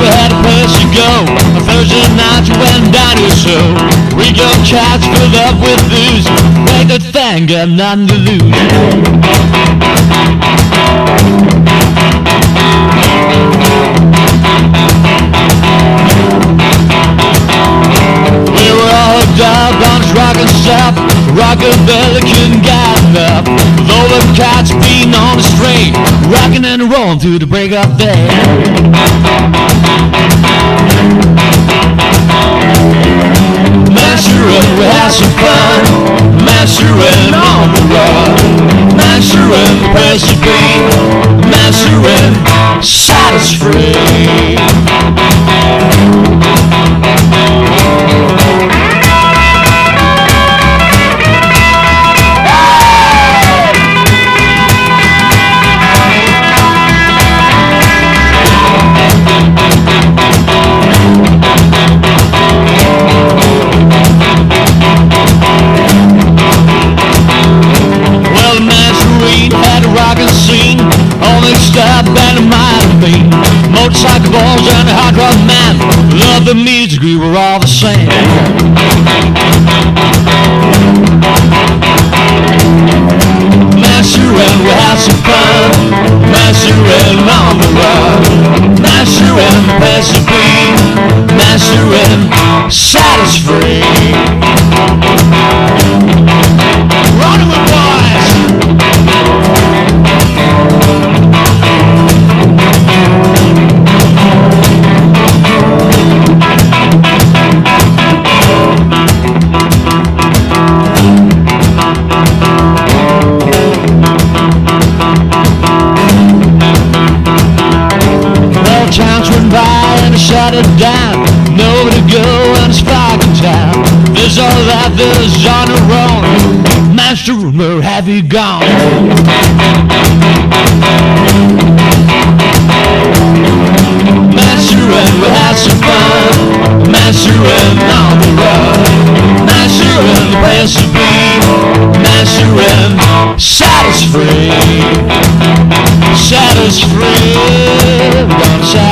we had go. Thursday you. We cats filled up with booze. Make the thing, got nothing to lose. Up. Rockabilly couldn't get enough. All the cats beating on the string, rockin' and rollin' through the break of day. Mastering, we had some fun. Mastering on. The place to up and mind beat. Motorcycle boys and hot rod man, love the music, we were all the same. Shut it down. Nowhere to go and it's fucking town. There's all that there's on the road. Master, where have you gone? Master, and we had some fun. Master, and on the run. Master, and the place to be. Master, and us free us free. Free.